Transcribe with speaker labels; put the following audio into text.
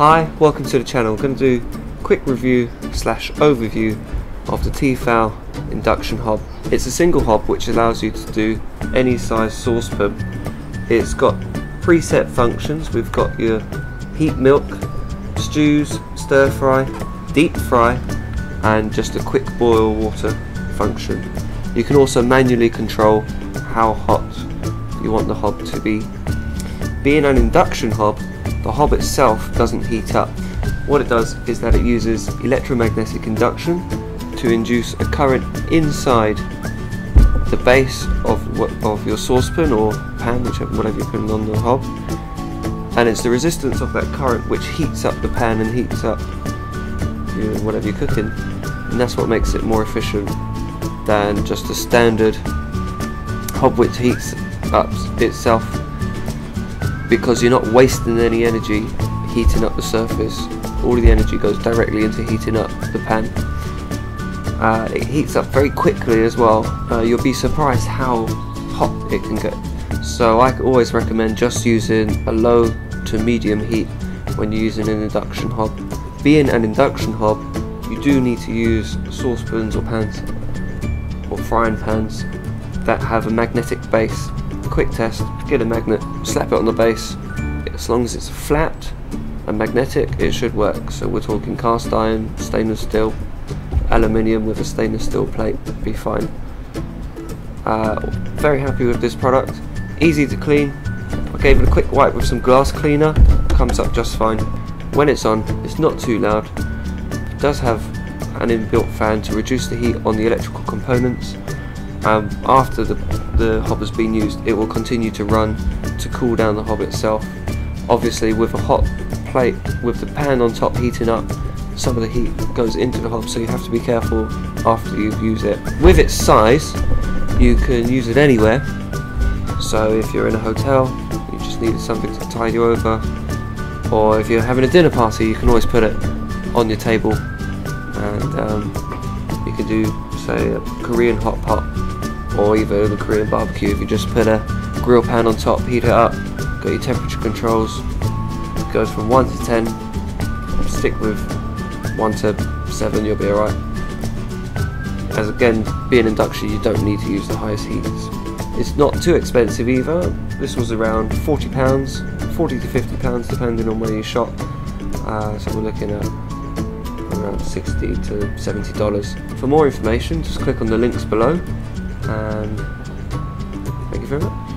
Speaker 1: Hi, welcome to the channel. I'm going to do a quick review slash overview of the Tefal induction hob. It's a single hob which allows you to do any size saucepan. It's got preset functions. We've got your heat milk, stews, stir fry, deep fry and just a quick boil water function. You can also manually control how hot you want the hob to be. Being an induction hob, the hob itself doesn't heat up. What it does is that it uses electromagnetic induction to induce a current inside the base of of your saucepan or pan, whichever whatever you're putting on the hob, and it's the resistance of that current which heats up the pan and heats up whatever you're cooking, and that's what makes it more efficient than just a standard hob which heats up itself because you're not wasting any energy heating up the surface. All of the energy goes directly into heating up the pan. Uh, it heats up very quickly as well. Uh, you'll be surprised how hot it can get. So I always recommend just using a low to medium heat when you're using an induction hob. Being an induction hob, you do need to use saucepans or pans or frying pans that have a magnetic base quick test, get a magnet, slap it on the base, as long as it's flat and magnetic it should work. So we're talking cast iron, stainless steel, aluminium with a stainless steel plate, would be fine. Uh, very happy with this product, easy to clean, I gave it a quick wipe with some glass cleaner, comes up just fine. When it's on, it's not too loud, it does have an inbuilt fan to reduce the heat on the electrical components um, after the, the hob has been used it will continue to run to cool down the hob itself. Obviously with a hot plate with the pan on top heating up some of the heat goes into the hob so you have to be careful after you've used it. With its size you can use it anywhere. So if you're in a hotel you just need something to tide you over. Or if you're having a dinner party you can always put it on your table. And um, you can do say a Korean hot pot or even a Korean barbecue if you just put a grill pan on top, heat it up, got your temperature controls, it goes from 1 to 10, stick with 1 to 7, you'll be alright. As again, being induction, you don't need to use the highest heats. It's not too expensive either, this was around £40, 40 to £50 depending on where you shop, uh, so we're looking at around 60 to 70 dollars. For more information just click on the links below and thank you very much.